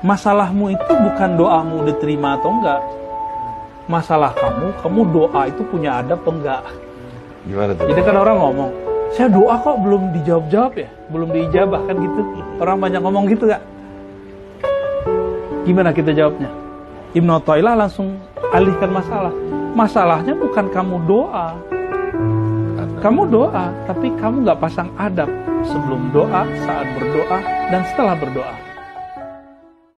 Masalahmu itu bukan doamu diterima atau enggak. Masalah kamu, kamu doa itu punya adab atau enggak. Gimana tuh? Jadi kan orang ngomong, saya doa kok belum dijawab-jawab ya, belum diijabah kan gitu. Orang banyak ngomong gitu gak? Gimana kita jawabnya? Ibnu Atta'illah langsung alihkan masalah. Masalahnya bukan kamu doa. Kamu doa, tapi kamu nggak pasang adab sebelum doa, saat berdoa, dan setelah berdoa.